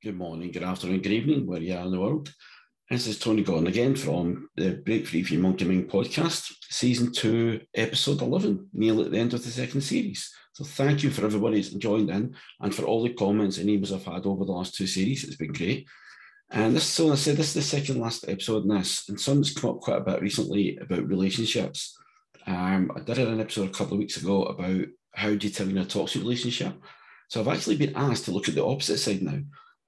good morning, good afternoon, good evening, where you are in the world. This is Tony Gordon again from the Break Free from Monkey Mind podcast, season two, episode 11, nearly at the end of the second series. So thank you for everybody who's joined in and for all the comments and emails I've had over the last two series. It's been great. And this, so I said, this is the second last episode in this, and something's come up quite a bit recently about relationships. Um, I did an episode a couple of weeks ago about how do you terminate a toxic relationship. So I've actually been asked to look at the opposite side now,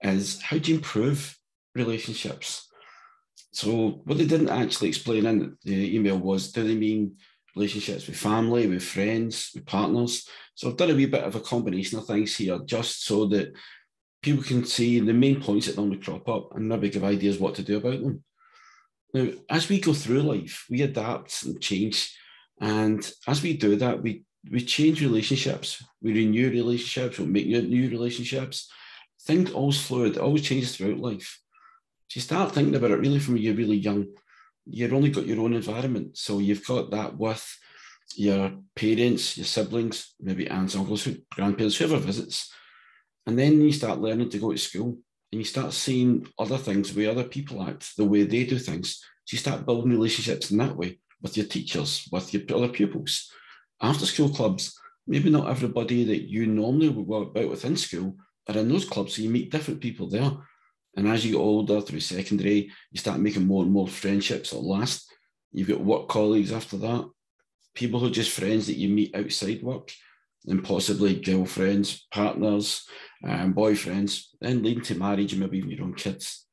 is how do you improve relationships? So what they didn't actually explain in the email was, do they mean relationships with family, with friends, with partners? So I've done a wee bit of a combination of things here, just so that people can see the main points that normally crop up and maybe give ideas what to do about them. Now, as we go through life, we adapt and change. And as we do that, we, we change relationships, we renew relationships, we make new relationships. Things always fluid, always changes throughout life. So you start thinking about it really from when you're really young. You've only got your own environment. So you've got that with your parents, your siblings, maybe aunts, uncles, grandparents, whoever visits. And then you start learning to go to school and you start seeing other things, the way other people act, the way they do things. So you start building relationships in that way with your teachers, with your other pupils. After school clubs, maybe not everybody that you normally would go about within school are in those clubs. So you meet different people there. And as you get older through secondary, you start making more and more friendships at last. You've got work colleagues after that, people who are just friends that you meet outside work, and possibly girlfriends, partners, um, boyfriends, then leading to marriage and maybe even your own kids.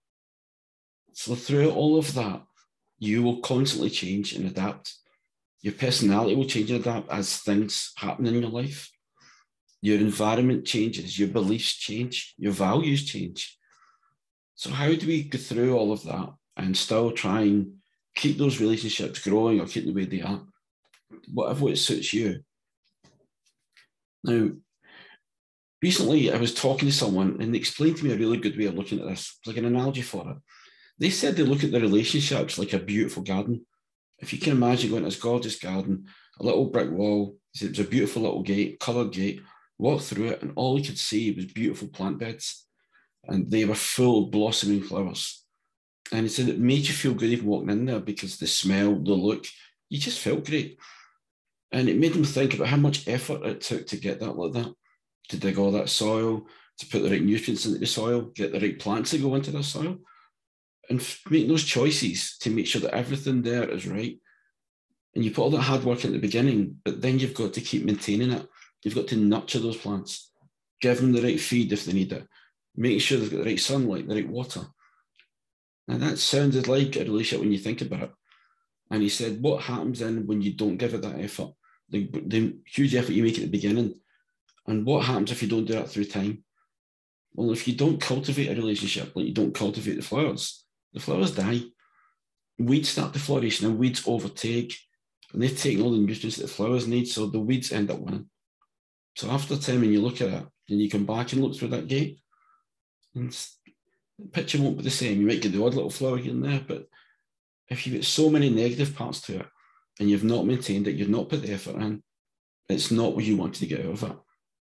So through all of that, you will constantly change and adapt. Your personality will change and adapt as things happen in your life. Your environment changes, your beliefs change, your values change. So, how do we go through all of that and still try and keep those relationships growing or keep the way they are? Whatever it suits you. Now, recently I was talking to someone and they explained to me a really good way of looking at this, like an analogy for it. They said they look at the relationships like a beautiful garden. If you can imagine going to this gorgeous garden, a little brick wall, it was a beautiful little gate, coloured gate, walked through it, and all you could see was beautiful plant beds. And they were full of blossoming flowers. And he said it made you feel good even walking in there because the smell, the look, you just felt great. And it made him think about how much effort it took to get that like that to dig all that soil, to put the right nutrients into the soil, get the right plants to go into the soil, and make those choices to make sure that everything there is right. And you put all that hard work in the beginning, but then you've got to keep maintaining it. You've got to nurture those plants, give them the right feed if they need it, make sure they've got the right sunlight, the right water. And that sounded like a relationship when you think about it. And he said, What happens then when you don't give it that effort? The, the huge effort you make at the beginning and what happens if you don't do that through time? Well, if you don't cultivate a relationship, like you don't cultivate the flowers, the flowers die. Weeds start to flourish and weeds overtake, and they've taken all the nutrients that the flowers need, so the weeds end up winning. So after time, when you look at it, and you come back and look through that gate, and the picture won't be the same. You might get the odd little flower here and there, but if you've got so many negative parts to it, and you've not maintained it, you've not put the effort in, it's not what you wanted to get out of it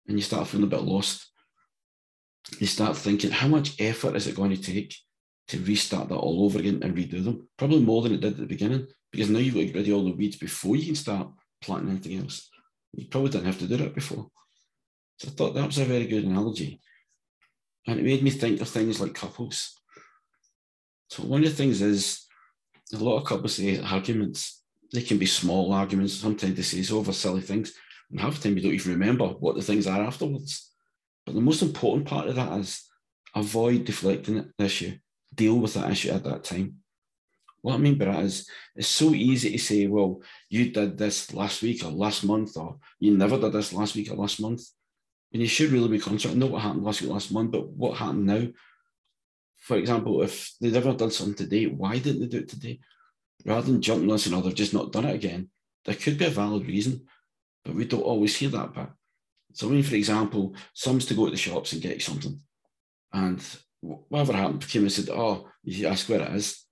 and you start feeling a bit lost. You start thinking, how much effort is it going to take to restart that all over again and redo them? Probably more than it did at the beginning, because now you've got to get rid of all the weeds before you can start planting anything else. You probably didn't have to do that before. So I thought that was a very good analogy. And it made me think of things like couples. So one of the things is a lot of couples say arguments, they can be small arguments. Sometimes they say it's over silly things. And half the time you don't even remember what the things are afterwards. But the most important part of that is avoid deflecting the issue, deal with that issue at that time. What I mean by that is it's so easy to say, well, you did this last week or last month, or you never did this last week or last month. And you should really be concentrating, not what happened last week, last month, but what happened now. For example, if they'd never done something today, why didn't they do it today? Rather than jumping on and oh, they've just not done it again, there could be a valid reason but we don't always hear that bit. So, I mean, for example, some's to go to the shops and get something, and whatever happened, came and said, "Oh, you ask where it is,"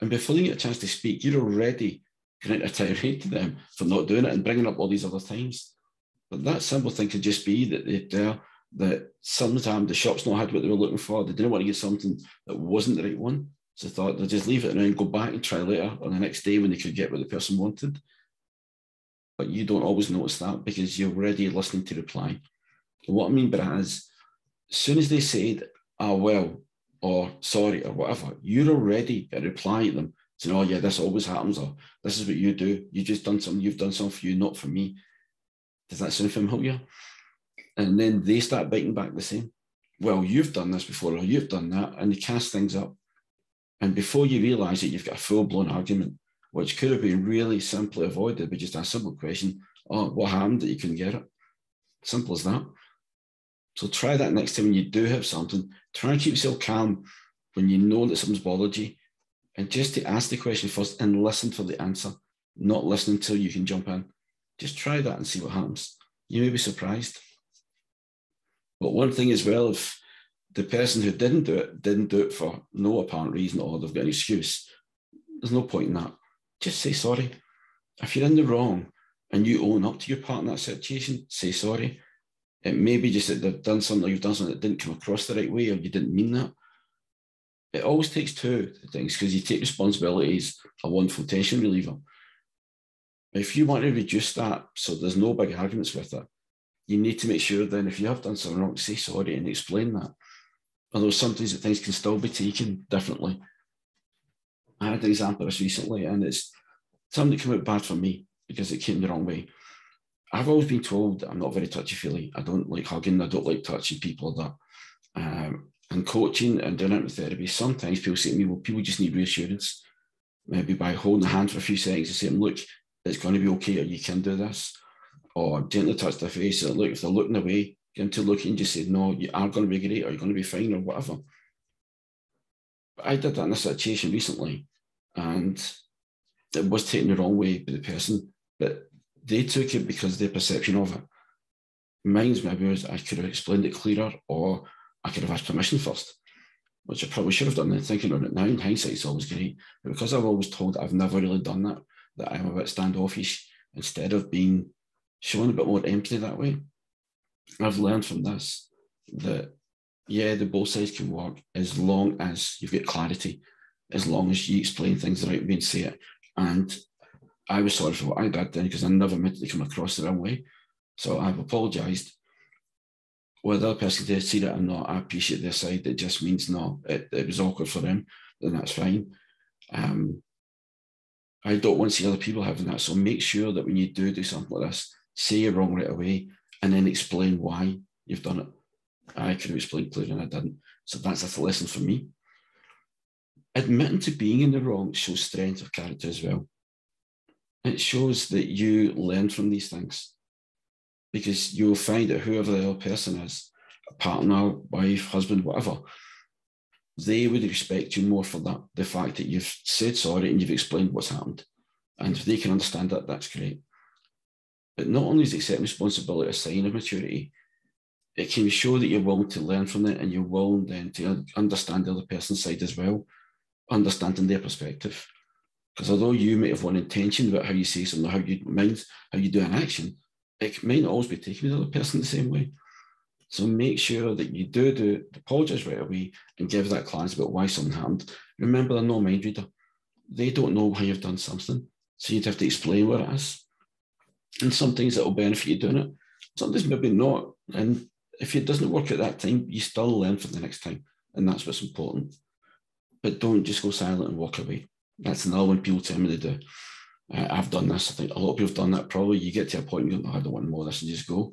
and before you get a chance to speak, you're already going to tirade to them for not doing it and bringing up all these other times. That simple thing could just be that they're there, that sometimes the shop's not had what they were looking for. They didn't want to get something that wasn't the right one. So they thought they'd just leave it and then go back and try later on the next day when they could get what the person wanted. But you don't always notice that because you're already listening to reply. What I mean by that is, as soon as they said, ah, well, or sorry, or whatever, you're already replying to them saying, oh, yeah, this always happens, or this is what you do. You've just done something, you've done something for you, not for me. Does that sound familiar? And then they start biting back the same. Well, you've done this before, or you've done that, and they cast things up. And before you realize it, you've got a full blown argument, which could have been really simply avoided by just a simple question Oh, what happened that you couldn't get it? Simple as that. So try that next time when you do have something. Try and keep yourself calm when you know that something's bothered you. And just to ask the question first and listen for the answer, not listen until you can jump in. Just try that and see what happens. You may be surprised. But one thing as well, if the person who didn't do it didn't do it for no apparent reason or they've got an excuse, there's no point in that. Just say sorry. If you're in the wrong and you own up to your part in that situation, say sorry. It may be just that they've done something or you've done something that didn't come across the right way or you didn't mean that. It always takes two things because you take responsibility as a wonderful tension reliever. If you want to reduce that so there's no big arguments with it, you need to make sure then if you have done something wrong, say sorry and explain that. Although sometimes things can still be taken differently. I had an example of this recently, and it's something that came out bad for me because it came the wrong way. I've always been told I'm not very touchy feely. I don't like hugging. I don't like touching people. That um, and coaching and doing it with therapy. Sometimes people say to me, "Well, people just need reassurance." Maybe by holding the hand for a few seconds and saying, "Look, it's going to be okay, or you can do this," or gently touch their face. And look, if they're looking away, get them to look and just say, "No, you are going to be great, or you're going to be fine, or whatever." But I did that in a situation recently, and it was taken the wrong way by the person, but they took it because their perception of it. Mine's maybe was I could have explained it clearer, or I could have asked permission first, which I probably should have done. And thinking on it now, in hindsight, it's always great. But because I've always told I've never really done that, that I'm a bit standoffish, instead of being shown a bit more empathy that way, I've learned from this that yeah, the both sides can work as long as you've got clarity, as long as you explain things the right way and say it. And I was sorry for what I did then because I never meant to come across the wrong way. So I've apologised. Whether the person did see that or not, I appreciate their side. It just means no, it, it was awkward for them, then that's fine. Um, I don't want to see other people having that. So make sure that when you do do something like this, say you're wrong right away and then explain why you've done it. I could have explained clearly and I didn't. So that's a lesson for me. Admitting to being in the wrong shows strength of character as well. It shows that you learn from these things because you'll find that whoever the other person is, a partner, wife, husband, whatever, they would respect you more for that. The fact that you've said sorry and you've explained what's happened. And if they can understand that, that's great. But not only is accepting responsibility a sign of maturity, it can show that you're willing to learn from it and you're willing then to understand the other person's side as well, understanding their perspective. Because although you may have one intention about how you say something, how you mind, how you do an action, it may not always be taken by the other person the same way. So make sure that you do do apologize right away and give that client about why something happened. Remember, they're no mind reader. They don't know how you've done something. So you'd have to explain what it is. And some things that will benefit you doing it. Sometimes maybe not. And if it doesn't work at that time, you still learn for the next time. And that's what's important. But don't just go silent and walk away. That's another one people tell me to do. Uh, I've done this. I think a lot of people have done that. Probably you get to a point point, you go, oh, I don't want more of this and just go.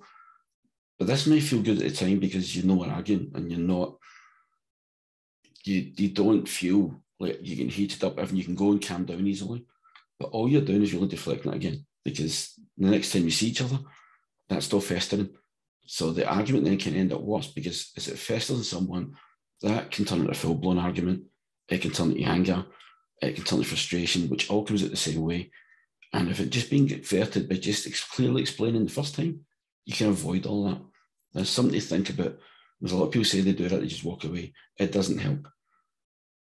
But this may feel good at the time because you know we're arguing and you're not, you, you don't feel like you get heated up and you can go and calm down easily. But all you're doing is really deflecting it again because the next time you see each other, that's still festering. So the argument then can end up worse because as it festers in someone, that can turn into a full blown argument. It can turn into anger. It can turn into frustration, which all comes out the same way. And if it just being diverted by just clearly explaining the first time, you can avoid all that. There's something to think about. There's a lot of people say they do it, they just walk away. It doesn't help.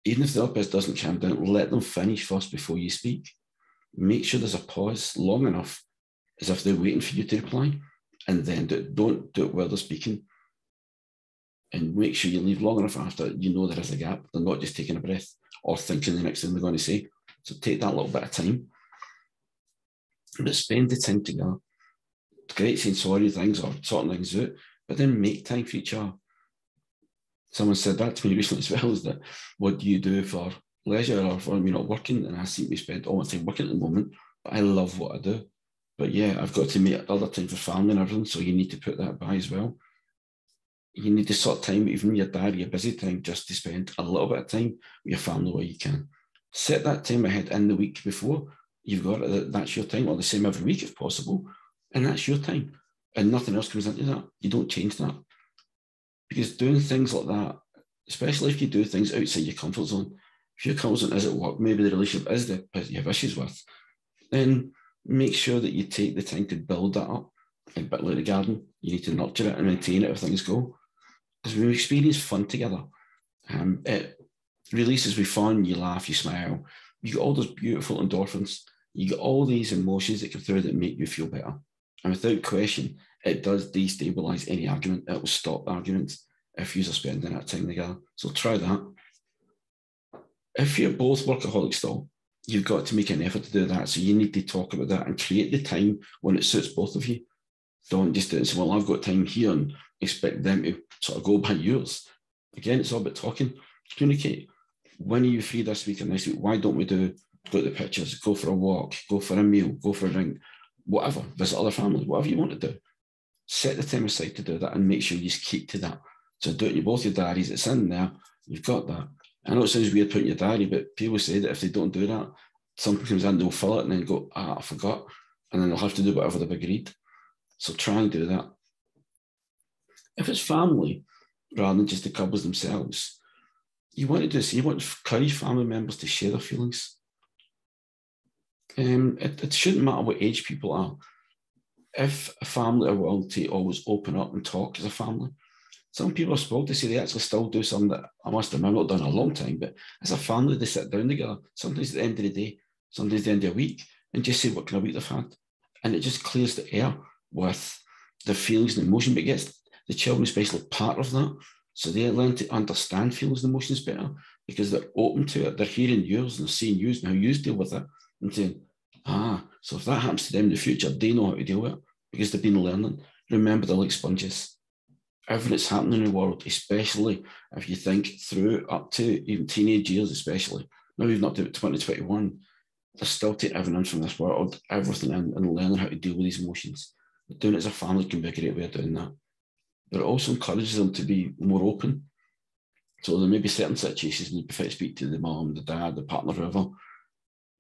Even if the person doesn't calm down, let them finish first before you speak. Make sure there's a pause long enough as if they're waiting for you to reply and then do, don't do it while they're speaking. and make sure you leave long enough after you know there is a gap. They're not just taking a breath or thinking the next thing they're going to say. So take that little bit of time. But spend the time together. Great saying sorry things or sorting things out, but then make time for each other. Someone said that to me recently as well, is that what do you do for leisure or for you not working? And I seem to spend all my time working at the moment, but I love what I do. But yeah, I've got to make other time for family and everything, so you need to put that by as well you need to sort time, even your diary, your busy time, just to spend a little bit of time with your family where you can. Set that time ahead in the week before. You've got it, that's your time, or the same every week if possible. And that's your time. And nothing else comes into that. You don't change that. Because doing things like that, especially if you do things outside your comfort zone, if your comfort zone is at work, maybe the relationship is the person you have issues with, then make sure that you take the time to build that up. A bit like the garden, you need to nurture it and maintain it if things go because we experience fun together. Um, it releases with fun, you laugh, you smile. You get all those beautiful endorphins. You get all these emotions that come through that make you feel better. And without question, it does destabilize any argument. It will stop arguments if you're spending that time together. So try that. If you're both workaholics though, you've got to make an effort to do that. So you need to talk about that and create the time when it suits both of you. Don't just do it and say, well, I've got time here and expect them to sort of go by yours. Again, it's all about talking, communicate. When are you free this week and this week? Why don't we do go to the pictures, go for a walk, go for a meal, go for a drink, whatever, visit other families, whatever you want to do. Set the time aside to do that and make sure you just keep to that. So do it in both your diaries, it's in there, you've got that. I know it sounds weird putting your diary, but people say that if they don't do that, something comes in, they'll fill it and then go, ah, I forgot. And then they'll have to do whatever they've agreed. So try and do that. If it's family rather than just the couples themselves, you want to do this, you want to encourage family members to share their feelings. Um, it, it shouldn't matter what age people are. If a family are willing to always open up and talk as a family, some people are spoken to say they actually still do something that I must admit I've not done a long time, but as a family, they sit down together, sometimes at the end of the day, sometimes at the end of the week, and just say what kind of week they've had. And it just clears the air with the feelings and emotion, but gets the children especially part of that. So they learn to understand feelings and emotions better because they're open to it. They're hearing yours and seeing yours and how you deal with it and saying, ah, so if that happens to them in the future, they know how to deal with it because they've been learning. Remember, they're like sponges. Everything that's happening in the world, especially if you think through up to even teenage years, especially, now we've not to 2021, they're still taking everything from this world, everything in, and learning how to deal with these emotions. Doing it as a family can be a great way of doing that but it also encourages them to be more open. So there may be certain situations you prefer to speak to the mom, the dad, the partner, whoever.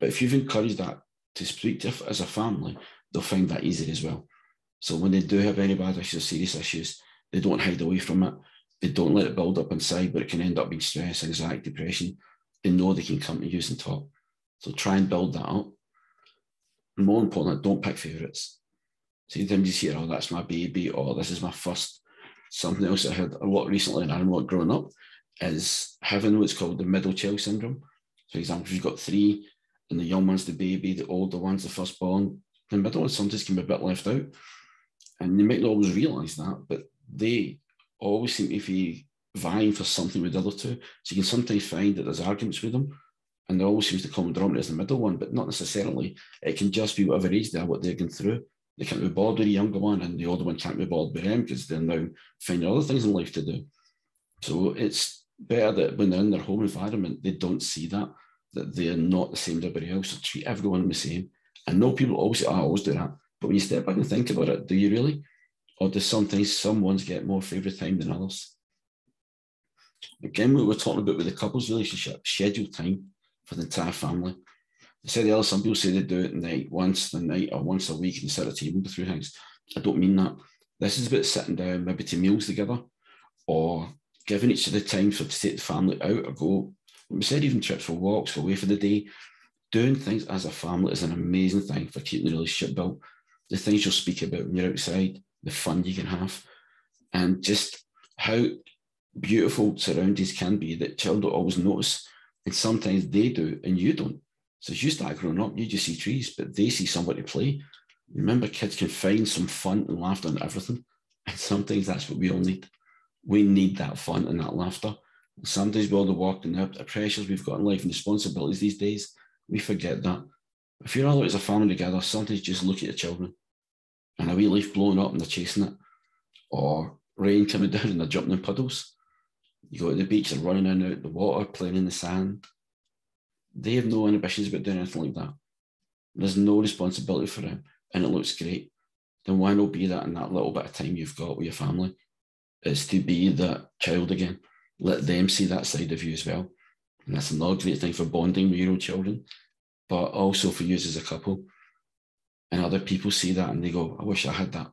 But if you've encouraged that to speak to as a family, they'll find that easier as well. So when they do have any bad issues, serious issues, they don't hide away from it. They don't let it build up inside, but it can end up being stress, anxiety, depression. They know they can come to you and talk. So try and build that up. And more importantly, don't pick favourites. Sometimes you hear, oh, that's my baby, or this is my first something else I heard a lot recently and I remember growing up is having what's called the middle child syndrome. For example, if you've got three and the young one's the baby, the older one's the firstborn, the middle one sometimes can be a bit left out. And you might not always realise that, but they always seem to be vying for something with the other two. So you can sometimes find that there's arguments with them. And there always seems to come denominator as the middle one, but not necessarily. It can just be whatever age they are, what they're going through they can't be bored with the younger one, and the older one can't be bored with them because they're now finding other things in life to do. So it's better that when they're in their home environment, they don't see that, that they're not the same as everybody else. So treat everyone the same. And know people always say, I always do that. But when you step back and think about it, do you really? Or do sometimes some ones get more favourite time than others? Again, we were talking about with the couples relationship, schedule time for the entire family. I said earlier, some people say they do it night once the night or once a week and set a table through things. I don't mean that. This is about sitting down, maybe to meals together, or giving each other time for to take the family out or go. We said even trips for walks, for away for the day. Doing things as a family is an amazing thing for keeping the relationship built. The things you'll speak about when you're outside, the fun you can have, and just how beautiful surroundings can be that children don't always notice. And sometimes they do, and you don't. So you start growing up, you just see trees, but they see somebody play. Remember, kids can find some fun and laughter in everything. And sometimes that's what we all need. We need that fun and that laughter. Some days with all the work and the pressures we've got in life and responsibilities these days, we forget that. If you're all out as a family together, sometimes just look at your children and a wee leaf blowing up and they're chasing it, or rain coming down and they're jumping in puddles. You go to the beach, they're running in and out the water, playing in the sand. They have no inhibitions about doing anything like that. There's no responsibility for them, and it looks great. Then why not be that in that little bit of time you've got with your family? Is to be that child again. Let them see that side of you as well. And that's another great thing for bonding with your own children, but also for you as a couple. And other people see that and they go, I wish I had that.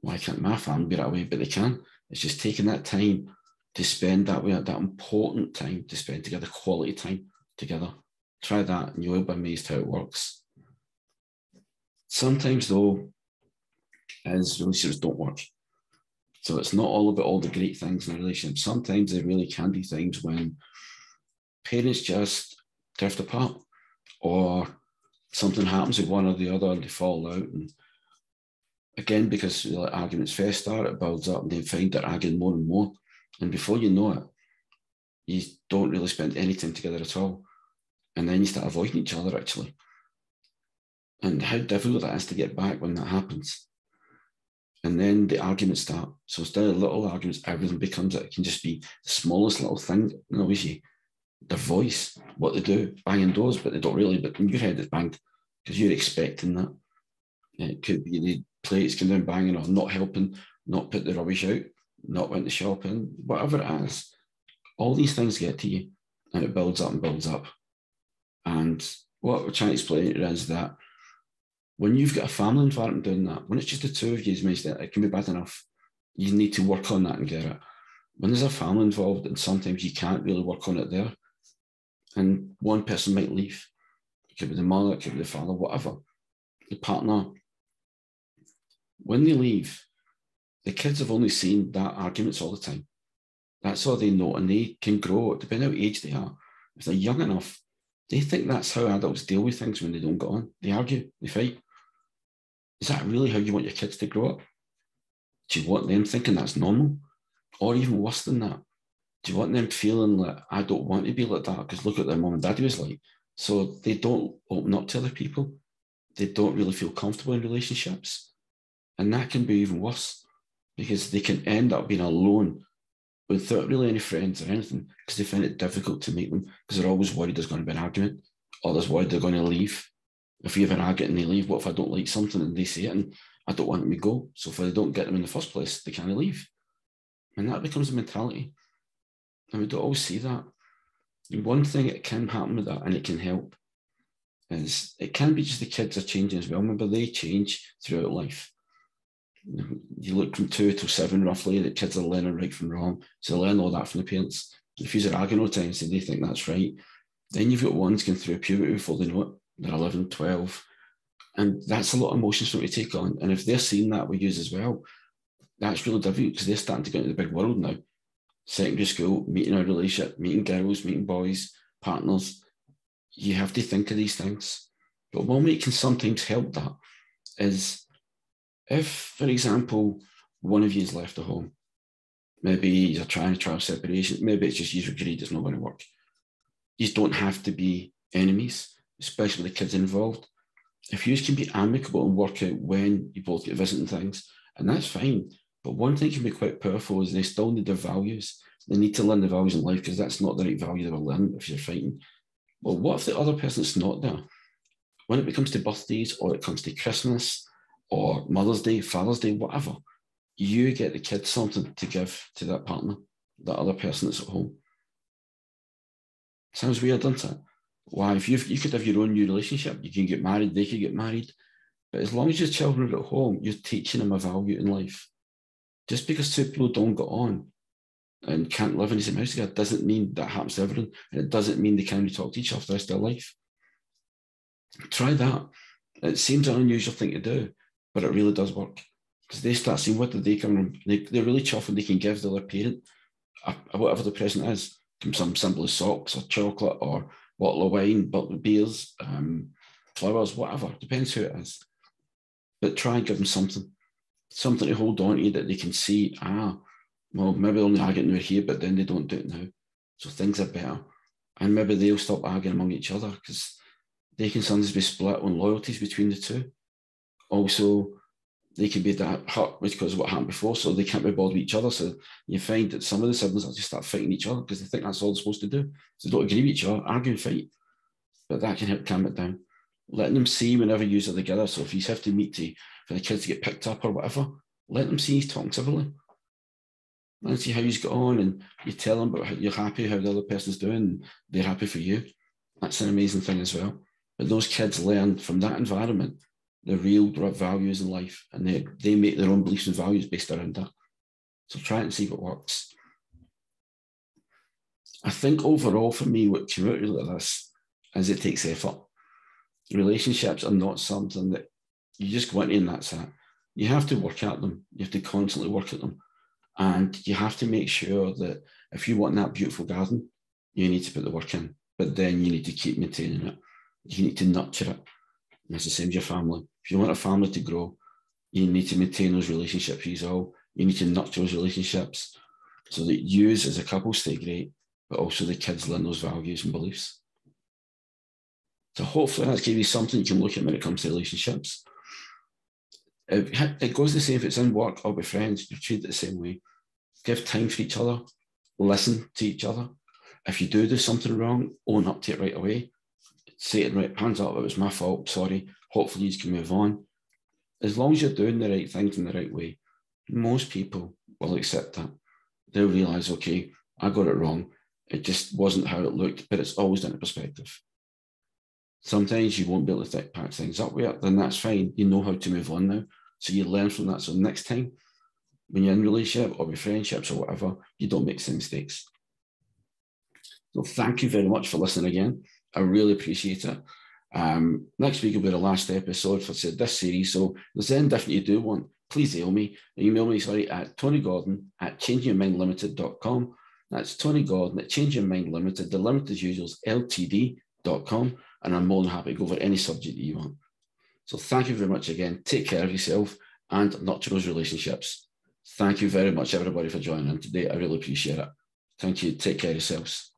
Why can't my family be that way? But they can. It's just taking that time to spend that way, that important time to spend together, quality time together. Try that and you'll be amazed how it works. Sometimes, though, as relationships don't work. So it's not all about all the great things in a relationship. Sometimes there really can be things when parents just drift apart or something happens with one or the other and they fall out. And again, because you know, arguments first start, it builds up and they find they're arguing more and more. And before you know it, you don't really spend any time together at all. And then you start avoiding each other actually. And how difficult that is to get back when that happens. And then the arguments start. So instead of little arguments, everything becomes it can just be the smallest little thing. You know, you their voice, what they do, banging doors, but they don't really. But in your head, it's banged because you're expecting that. It could be the plates coming down banging or not helping, not put the rubbish out, not went to shopping, whatever it is. All these things get to you and it builds up and builds up. And what we're trying to explain is that when you've got a family environment doing that, when it's just the two of you, it can be bad enough. You need to work on that and get it. When there's a family involved, and sometimes you can't really work on it there, and one person might leave. It could be the mother, it could be the father, whatever, the partner. When they leave, the kids have only seen that arguments all the time. That's all they know, and they can grow, depending on how age they are. If they're young enough, they think that's how adults deal with things when they don't get on. They argue, they fight. Is that really how you want your kids to grow up? Do you want them thinking that's normal? Or even worse than that, do you want them feeling like I don't want to be like that because look at their mom and daddy was like. So they don't open up to other people. They don't really feel comfortable in relationships. And that can be even worse because they can end up being alone without really any friends or anything because they find it difficult to meet them because they're always worried there's going to be an argument or there's worried they're going to leave. If you have an argument and they leave, what if I don't like something and they say it and I don't want them to go? So if I don't get them in the first place, they can't leave. And that becomes a mentality. And we don't all see that. And one thing that can happen with that, and it can help, is it can be just the kids are changing as well. Remember, they change throughout life. You look from two to seven roughly, the kids are learning right from wrong. So they learn all that from the parents. If you're arguing all the time, so they think that's right. Then you've got ones going through puberty before they know it. They're 11, 12. And that's a lot of emotions for them to take on. And if they're seeing that with you as well, that's really difficult because they're starting to get into the big world now secondary school, meeting a relationship, meeting girls, meeting boys, partners, you have to think of these things. But one way it can sometimes help that is if, for example, one of you has left the home, maybe you're trying to try a separation, maybe it's just you've agreed it's not going to work. You don't have to be enemies, especially with the kids involved. If you can be amicable and work out when you both get visiting things, and that's fine. But one thing can be quite powerful is they still need their values. They need to learn the values in life because that's not the right value they will learn if you're fighting. Well, what if the other person's not there? When it comes to birthdays or it comes to Christmas or Mother's Day, Father's Day, whatever, you get the kids something to give to that partner, that other person that's at home. Sounds weird, doesn't it? Why, if you you could have your own new relationship, you can get married, they could get married, but as long as your children are at home, you're teaching them a value in life just because two people don't get on and can't live in the same house together doesn't mean that happens to everyone. And it doesn't mean they can't talk to each other for the rest of their life. Try that. It seems an unusual thing to do, but it really does work. Because they start seeing what they from. They, they're really chuffing they can give the other parent a, a whatever the present is. Some simple socks or chocolate or bottle of wine, bottle of beers, um, flowers, whatever. Depends who it is. But try and give them something something to hold on to that they can see, ah, well, maybe only arguing over here, but then they don't do it now. So things are better. And maybe they'll stop arguing among each other because they can sometimes be split on loyalties between the two. Also, they can be that hurt because of what happened before, so they can't be bothered with each other. So you find that some of the siblings just start fighting each other because they think that's all they're supposed to do. So they don't agree with each other, argue and fight. But that can help calm it down. Letting them see whenever you are together. So if you have to meet to for the kids to get picked up or whatever, let them see he's talking civilly. Let them see how he's got on and you tell them about how you're happy, how the other person's doing, and they're happy for you. That's an amazing thing as well. But those kids learn from that environment the real values in life and they, they make their own beliefs and values based around that. So try and see what works. I think overall for me, what came out of this is it takes effort. Relationships are not something that you just go into and that's it. You have to work at them. You have to constantly work at them. And you have to make sure that if you want that beautiful garden, you need to put the work in. But then you need to keep maintaining it. You need to nurture it. And it's the same as your family. If you want a family to grow, you need to maintain those relationships as well. You need to nurture those relationships so that you as a couple stay great, but also the kids learn those values and beliefs. So hopefully that's gave you something you can look at when it comes to relationships. It goes the same if it's in work or with friends, you treat it the same way. Give time for each other, listen to each other. If you do do something wrong, own up to it right away. Say it right, hands up, it was my fault, sorry. Hopefully you can move on. As long as you're doing the right things in the right way, most people will accept that. They'll realize, okay, I got it wrong. It just wasn't how it looked, but it's always in perspective. Sometimes you won't be able to pack things up with it, then that's fine. You know how to move on now. So you learn from that. So next time, when you're in relationship or with friendships or whatever, you don't make some mistakes. So thank you very much for listening again. I really appreciate it. Um, next week will be the last episode for this series. So if there's different you do want, please email me. Email me, sorry, at Tony Gordon at changingyourmindlimited.com. That's Tony Gordon at Change Your Mind Limited. The limited usuals ltd.com. And I'm more than happy to go over any subject that you want. So thank you very much again. Take care of yourself and nurture those relationships. Thank you very much, everybody, for joining in today. I really appreciate it. Thank you. Take care of yourselves.